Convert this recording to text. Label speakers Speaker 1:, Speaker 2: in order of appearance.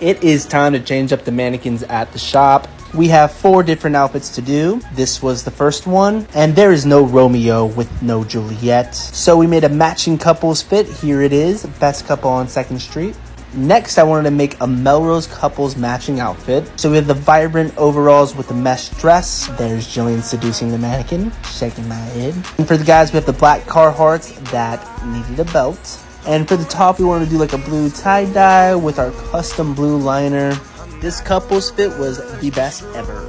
Speaker 1: It is time to change up the mannequins at the shop. We have four different outfits to do. This was the first one, and there is no Romeo with no Juliet. So we made a matching couples fit. Here it is, best couple on 2nd Street. Next, I wanted to make a Melrose couples matching outfit. So we have the vibrant overalls with the mesh dress. There's Jillian seducing the mannequin, shaking my head. And for the guys, we have the black Carhartts that needed a belt. And for the top, we wanted to do like a blue tie-dye with our custom blue liner. This couple's fit was the best ever.